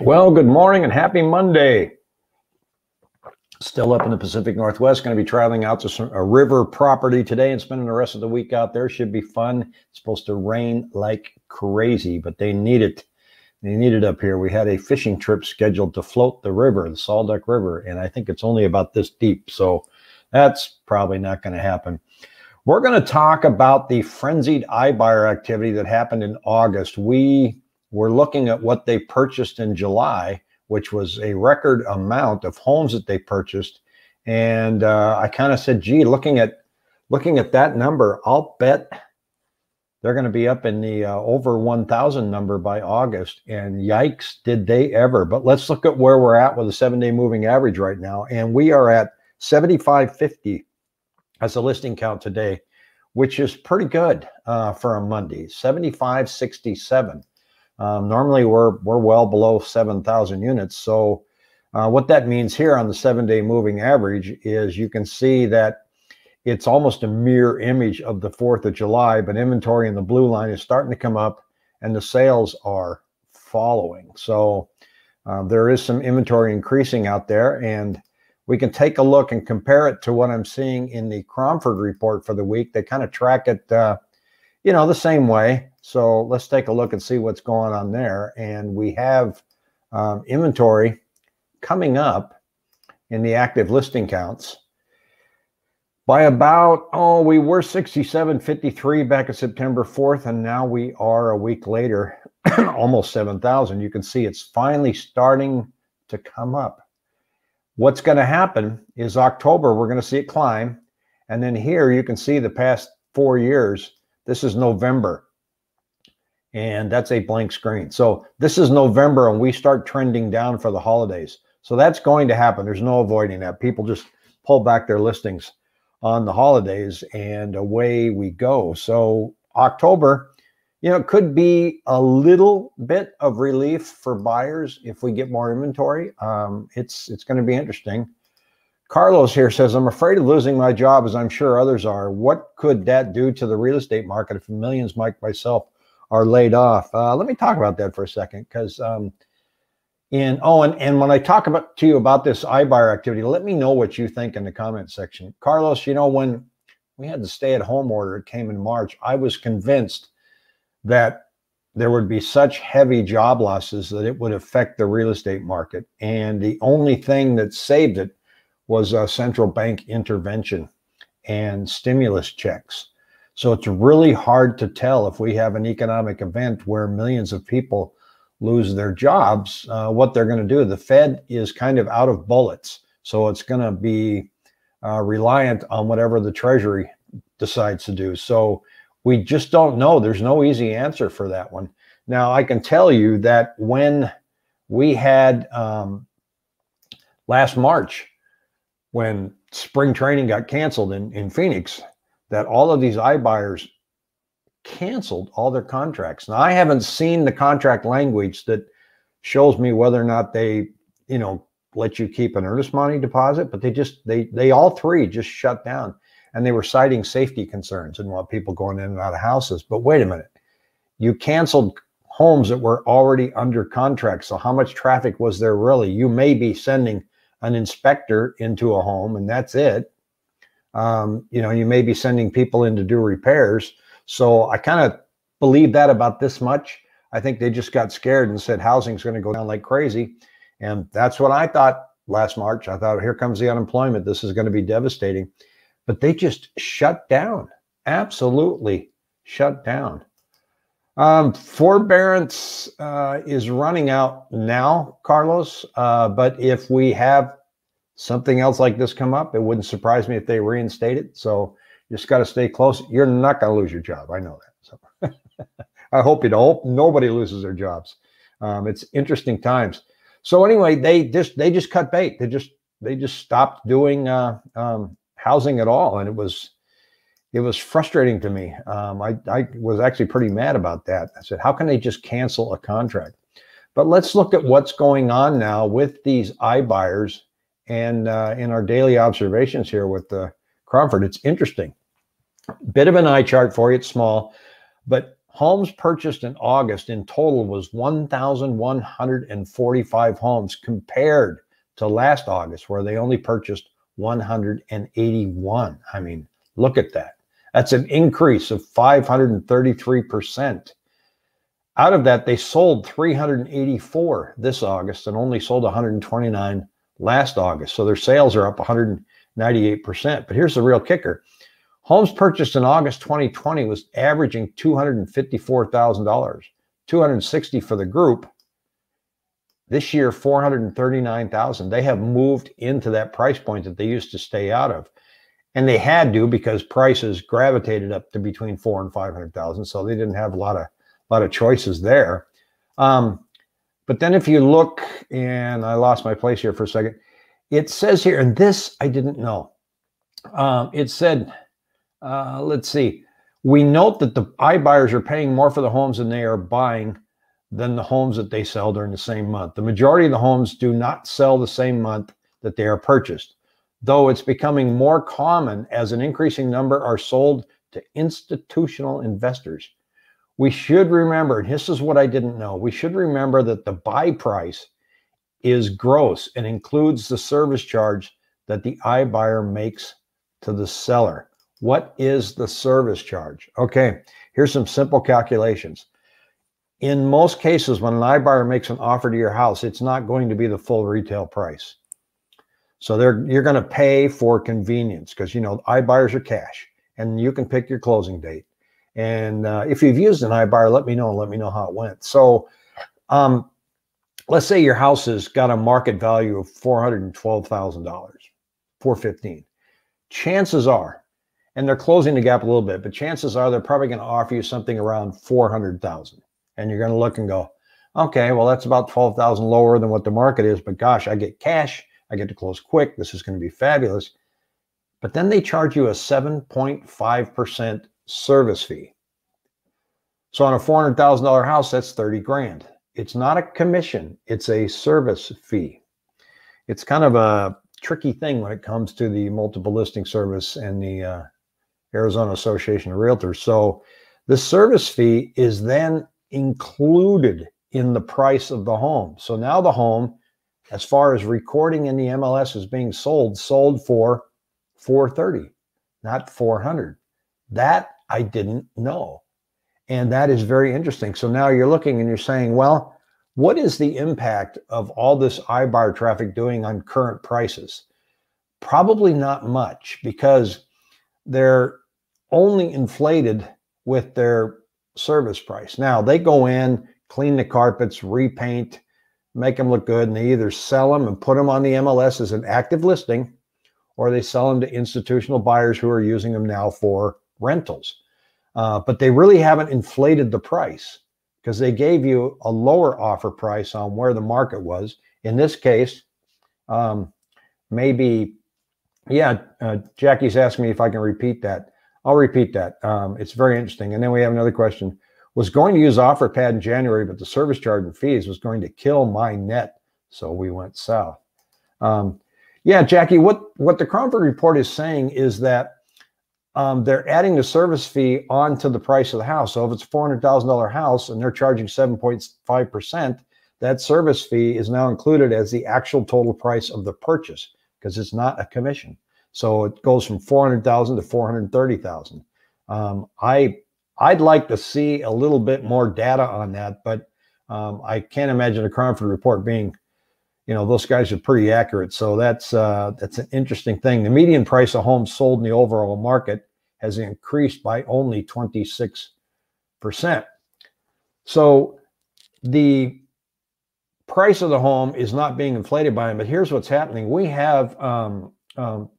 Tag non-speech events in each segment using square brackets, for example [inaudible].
Well, good morning and happy Monday. Still up in the Pacific Northwest, going to be traveling out to some, a river property today and spending the rest of the week out there. Should be fun. It's supposed to rain like crazy, but they need it. They need it up here. We had a fishing trip scheduled to float the river, the Sol Duc River, and I think it's only about this deep. So that's probably not going to happen. We're going to talk about the frenzied iBuyer activity that happened in August. We we're looking at what they purchased in July, which was a record amount of homes that they purchased. And uh, I kind of said, gee, looking at looking at that number, I'll bet they're going to be up in the uh, over 1,000 number by August. And yikes, did they ever? But let's look at where we're at with a seven day moving average right now. And we are at 7550 as a listing count today, which is pretty good uh, for a Monday, 7567. Um, normally, we're we're well below 7,000 units. So, uh, what that means here on the seven-day moving average is you can see that it's almost a mirror image of the 4th of July, but inventory in the blue line is starting to come up, and the sales are following. So, uh, there is some inventory increasing out there, and we can take a look and compare it to what I'm seeing in the Cromford report for the week. They kind of track it, uh, you know, the same way. So let's take a look and see what's going on there. And we have um, inventory coming up in the active listing counts by about, oh, we were 6753 back at September 4th, and now we are a week later, [clears throat] almost 7,000. You can see it's finally starting to come up. What's going to happen is October, we're going to see it climb. And then here you can see the past four years. This is November and that's a blank screen. So this is November and we start trending down for the holidays. So that's going to happen. There's no avoiding that. People just pull back their listings on the holidays and away we go. So October, you know, it could be a little bit of relief for buyers if we get more inventory. Um, it's it's going to be interesting. Carlos here says, I'm afraid of losing my job, as I'm sure others are. What could that do to the real estate market if millions like myself are laid off. Uh, let me talk about that for a second because um, in oh and, and when I talk about to you about this iBuyer activity, let me know what you think in the comment section. Carlos, you know when we had the stay-at-home order, it came in March. I was convinced that there would be such heavy job losses that it would affect the real estate market, and the only thing that saved it was a central bank intervention and stimulus checks. So it's really hard to tell if we have an economic event where millions of people lose their jobs, uh, what they're going to do. The Fed is kind of out of bullets. So it's going to be uh, reliant on whatever the Treasury decides to do. So we just don't know. There's no easy answer for that one. Now, I can tell you that when we had um, last March, when spring training got canceled in, in Phoenix, that all of these iBuyers canceled all their contracts. Now, I haven't seen the contract language that shows me whether or not they, you know, let you keep an earnest money deposit, but they just they they all three just shut down, and they were citing safety concerns and want people going in and out of houses. But wait a minute, you canceled homes that were already under contract. So how much traffic was there really? You may be sending an inspector into a home, and that's it um, you know, you may be sending people in to do repairs. So I kind of believe that about this much. I think they just got scared and said housing's going to go down like crazy. And that's what I thought last March. I thought, here comes the unemployment. This is going to be devastating. But they just shut down, absolutely shut down. Um, forbearance uh, is running out now, Carlos. Uh, but if we have something else like this come up, it wouldn't surprise me if they reinstate it. So you just got to stay close. You're not going to lose your job. I know that. So [laughs] I hope you don't. Nobody loses their jobs. Um, it's interesting times. So anyway, they just they just cut bait. They just they just stopped doing uh, um, housing at all, and it was it was frustrating to me. Um, I I was actually pretty mad about that. I said, how can they just cancel a contract? But let's look at what's going on now with these iBuyers And uh, in our daily observations here with the Cromford, it's interesting. Bit of an eye chart for you. It's small, but homes purchased in August in total was 1,145 homes compared to last August, where they only purchased 181. I mean, look at that. That's an increase of 533%. Out of that, they sold 384 this August and only sold 129 last August. So their sales are up 198%. But here's the real kicker homes purchased in August 2020 was averaging $254,000, 260 for the group. This year, 439,000. They have moved into that price point that they used to stay out of. And they had to because prices gravitated up to between four and 500,000. So they didn't have a lot of, a lot of choices there. Um, but then if you look, and I lost my place here for a second, it says here, and this I didn't know. Um, it said, uh, let's see, we note that the iBuyers are paying more for the homes than they are buying than the homes that they sell during the same month. The majority of the homes do not sell the same month that they are purchased, though it's becoming more common as an increasing number are sold to institutional investors we should remember, and this is what I didn't know, we should remember that the buy price is gross and includes the service charge that the iBuyer makes to the seller. What is the service charge? Okay, here's some simple calculations. In most cases, when an iBuyer makes an offer to your house, it's not going to be the full retail price. So they're you're going to pay for convenience because you know iBuyers are cash and you can pick your closing date. And uh, if you've used an iBuyer, let me know and let me know how it went. So um, let's say your house has got a market value of $412,000, 415. Chances are, and they're closing the gap a little bit, but chances are they're probably going to offer you something around 400,000. And you're going to look and go, okay, well, that's about 12,000 lower than what the market is, but gosh, I get cash. I get to close quick. This is going to be fabulous. But then they charge you a 7.5% service fee. So on a $400,000 house, that's 30 grand. It's not a commission, it's a service fee. It's kind of a tricky thing when it comes to the multiple listing service and the uh, Arizona Association of Realtors. So the service fee is then included in the price of the home. So now the home, as far as recording in the MLS is being sold, sold for 430, not 400. That I didn't know. And that is very interesting. So now you're looking and you're saying, well, what is the impact of all this iBuyer traffic doing on current prices? Probably not much because they're only inflated with their service price. Now they go in, clean the carpets, repaint, make them look good, and they either sell them and put them on the MLS as an active listing, or they sell them to institutional buyers who are using them now for rentals. Uh, but they really haven't inflated the price because they gave you a lower offer price on where the market was. In this case, um, maybe, yeah, uh, Jackie's asked me if I can repeat that. I'll repeat that. Um, it's very interesting. And then we have another question. Was going to use OfferPad in January, but the service charge and fees was going to kill my net. So we went south. Um, yeah, Jackie, what, what the Cromford report is saying is that um, they're adding the service fee onto the price of the house. So if it's a $400,000 house and they're charging 7.5%, that service fee is now included as the actual total price of the purchase because it's not a commission. So it goes from 400,000 to 430,000. Um, I I'd like to see a little bit more data on that, but um, I can't imagine a Cromford report being, you know, those guys are pretty accurate. So that's uh, that's an interesting thing. The median price of homes sold in the overall market has increased by only 26%. So the price of the home is not being inflated by them. But here's what's happening: we have um, um,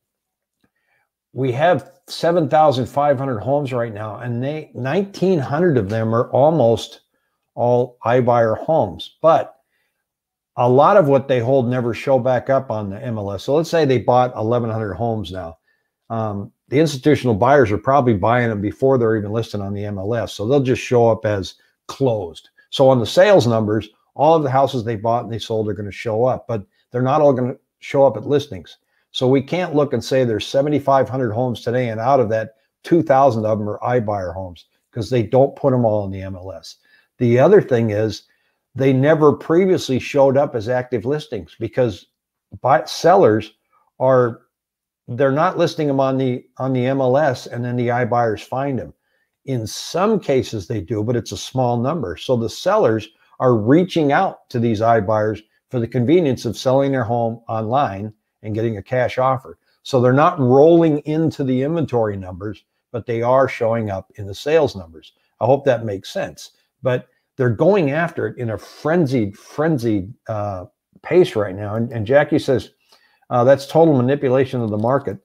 we have 7,500 homes right now, and they 1,900 of them are almost all iBuyer homes. But a lot of what they hold never show back up on the MLS. So let's say they bought 1,100 homes now. Um, the institutional buyers are probably buying them before they're even listed on the MLS. So they'll just show up as closed. So on the sales numbers, all of the houses they bought and they sold are going to show up, but they're not all going to show up at listings. So we can't look and say there's 7,500 homes today, and out of that, 2,000 of them are iBuyer homes because they don't put them all in the MLS. The other thing is they never previously showed up as active listings because buy, sellers are they're not listing them on the on the MLS and then the iBuyers find them. In some cases they do, but it's a small number. So the sellers are reaching out to these iBuyers for the convenience of selling their home online and getting a cash offer. So they're not rolling into the inventory numbers, but they are showing up in the sales numbers. I hope that makes sense. But they're going after it in a frenzied, frenzied uh, pace right now. And, and Jackie says uh, that's total manipulation of the market.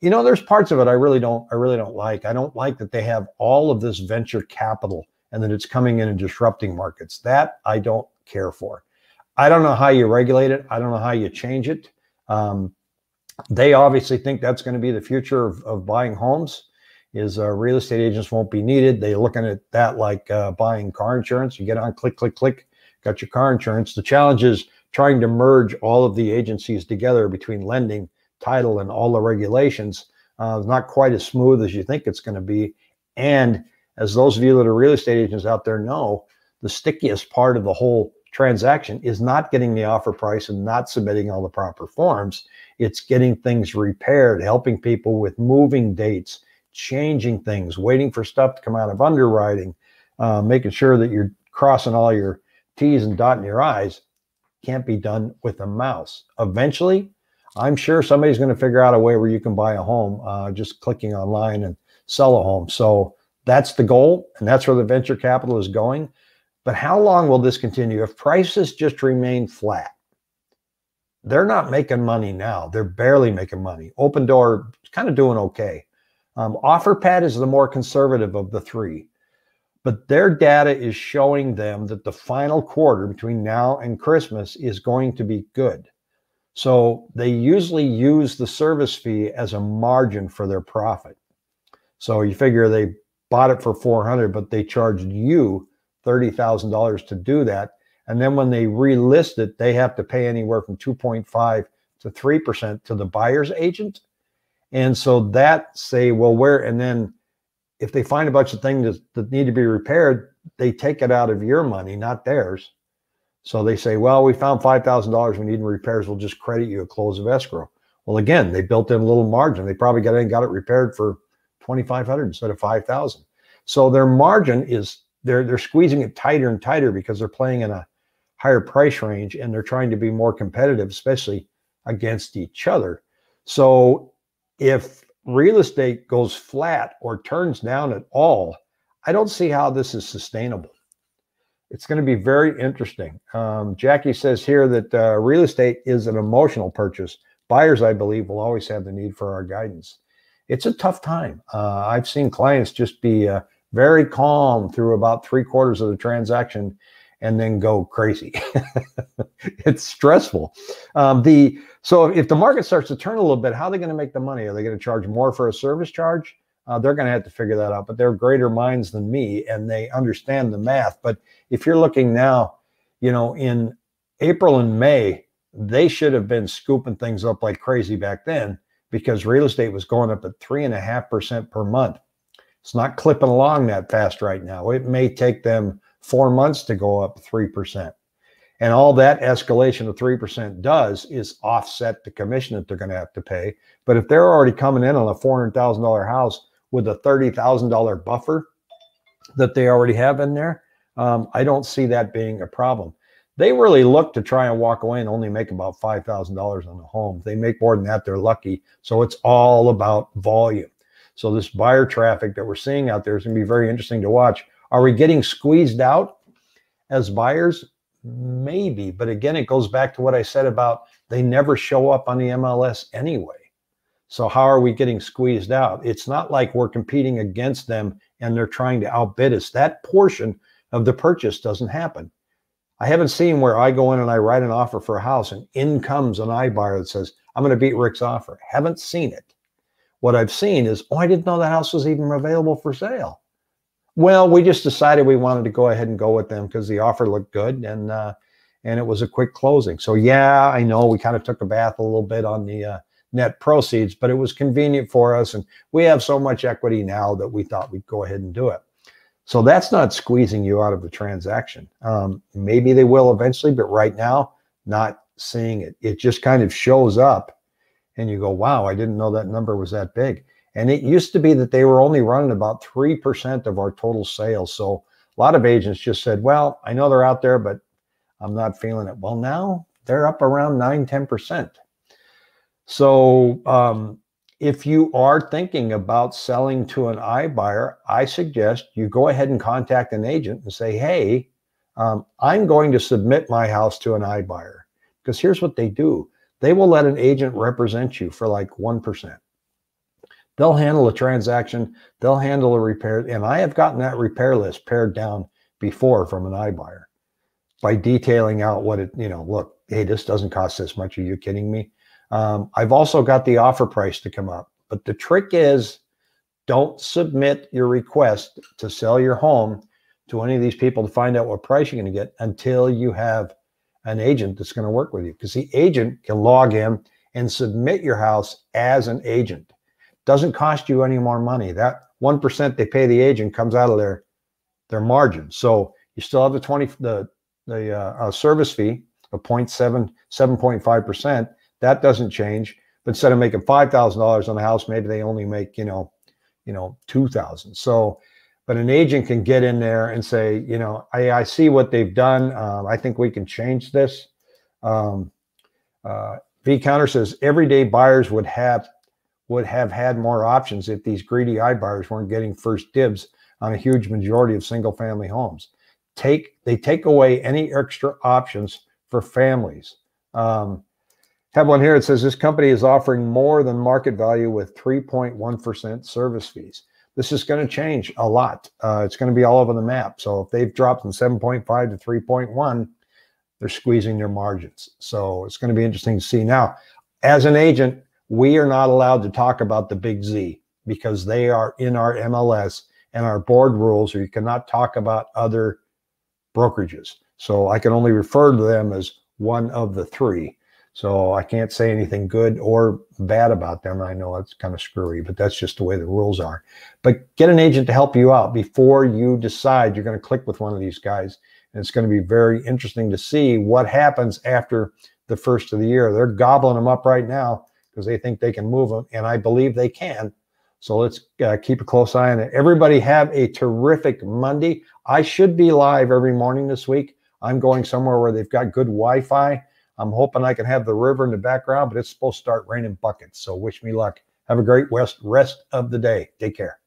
You know, there's parts of it I really don't, I really don't like. I don't like that they have all of this venture capital and that it's coming in and disrupting markets. That I don't care for. I don't know how you regulate it. I don't know how you change it. Um, they obviously think that's going to be the future of, of buying homes is uh, real estate agents won't be needed. They're looking at that like uh, buying car insurance. You get on, click, click, click, got your car insurance. The challenge is trying to merge all of the agencies together between lending, title, and all the regulations. Uh, not quite as smooth as you think it's going to be. And as those of you that are real estate agents out there know, the stickiest part of the whole transaction is not getting the offer price and not submitting all the proper forms. It's getting things repaired, helping people with moving dates, changing things, waiting for stuff to come out of underwriting, uh, making sure that you're crossing all your T's and dotting your I's. Can't be done with a mouse. Eventually, I'm sure somebody's going to figure out a way where you can buy a home uh, just clicking online and sell a home. So that's the goal, and that's where the venture capital is going. But how long will this continue? If prices just remain flat, they're not making money now. They're barely making money. Opendoor is kind of doing okay. Um, OfferPad is the more conservative of the three, but their data is showing them that the final quarter between now and Christmas is going to be good. So they usually use the service fee as a margin for their profit. So you figure they bought it for 400, but they charged you $30,000 to do that. And then when they relist it, they have to pay anywhere from 2.5 to 3% to the buyer's agent. And so that say, well, where, and then if they find a bunch of things that, that need to be repaired, they take it out of your money, not theirs. So they say, well, we found $5,000 we need in repairs. We'll just credit you a close of escrow. Well, again, they built in a little margin. They probably got in, got it repaired for 2,500 instead of 5,000. So their margin is they're they're squeezing it tighter and tighter because they're playing in a higher price range and they're trying to be more competitive, especially against each other. So if real estate goes flat or turns down at all, I don't see how this is sustainable. It's going to be very interesting. Um, Jackie says here that uh, real estate is an emotional purchase. Buyers, I believe, will always have the need for our guidance. It's a tough time. Uh, I've seen clients just be uh, very calm through about three quarters of the transaction and then go crazy. [laughs] it's stressful. Um, the so if the market starts to turn a little bit, how are they going to make the money? Are they going to charge more for a service charge? Uh, they're going to have to figure that out. But they're greater minds than me, and they understand the math. But if you're looking now, you know, in April and May, they should have been scooping things up like crazy back then because real estate was going up at three and a half percent per month. It's not clipping along that fast right now. It may take them four months to go up 3%. And all that escalation of 3% does is offset the commission that they're going to have to pay. But if they're already coming in on a $400,000 house with a $30,000 buffer that they already have in there, um, I don't see that being a problem. They really look to try and walk away and only make about $5,000 on the home. If they make more than that, they're lucky. So it's all about volume. So this buyer traffic that we're seeing out there is going to be very interesting to watch. Are we getting squeezed out as buyers? Maybe, but again, it goes back to what I said about they never show up on the MLS anyway. So how are we getting squeezed out? It's not like we're competing against them and they're trying to outbid us. That portion of the purchase doesn't happen. I haven't seen where I go in and I write an offer for a house and in comes an iBuyer that says, I'm going to beat Rick's offer. Haven't seen it. What I've seen is, oh, I didn't know the house was even available for sale. Well, we just decided we wanted to go ahead and go with them because the offer looked good, and uh, and it was a quick closing. So yeah, I know we kind of took a bath a little bit on the uh, net proceeds, but it was convenient for us, and we have so much equity now that we thought we'd go ahead and do it. So that's not squeezing you out of the transaction. Um, maybe they will eventually, but right now, not seeing it. It just kind of shows up, and you go, "Wow, I didn't know that number was that big." And it used to be that they were only running about three percent of our total sales. So a lot of agents just said, "Well, I know they're out there, but I'm not feeling it." Well, now they're up around nine, 10 percent. So um, if you are thinking about selling to an iBuyer, I suggest you go ahead and contact an agent and say, hey, um, I'm going to submit my house to an iBuyer. Because here's what they do they will let an agent represent you for like 1%. They'll handle a transaction, they'll handle a repair. And I have gotten that repair list pared down before from an iBuyer by detailing out what it, you know, look, hey, this doesn't cost this much. Are you kidding me? Um, I've also got the offer price to come up. But the trick is don't submit your request to sell your home to any of these people to find out what price you're going to get until you have an agent that's going to work with you because the agent can log in and submit your house as an agent. Doesn't cost you any more money. That 1% they pay the agent comes out of their their margin. So you still have the 20 the the uh, uh, service fee of 0.7 7.5%, that doesn't change. But instead of making five thousand dollars on the house, maybe they only make you know, you know, two thousand. So, but an agent can get in there and say, you know, I, I see what they've done. Um, I think we can change this. Um, uh, v Counter says everyday buyers would have would have had more options if these greedy iBuyers weren't getting first dibs on a huge majority of single family homes. Take they take away any extra options for families. Um, have one here. It says this company is offering more than market value with 3.1% service fees. This is going to change a lot. Uh, it's going to be all over the map. So if they've dropped from 7.5 to 3.1, they're squeezing their margins. So it's going to be interesting to see. Now, as an agent, we are not allowed to talk about the big Z because they are in our MLS and our board rules, or you cannot talk about other brokerages. So I can only refer to them as one of the three. So I can't say anything good or bad about them. I know it's kind of screwy, but that's just the way the rules are. But get an agent to help you out before you decide you're going to click with one of these guys. And it's going to be very interesting to see what happens after the first of the year. They're gobbling them up right now because they think they can move them. And I believe they can. So let's uh, keep a close eye on it. Everybody have a terrific Monday. I should be live every morning this week. I'm going somewhere where they've got good Wi Fi I'm hoping I can have the river in the background, but it's supposed to start raining buckets. So wish me luck. Have a great rest, rest of the day. Take care.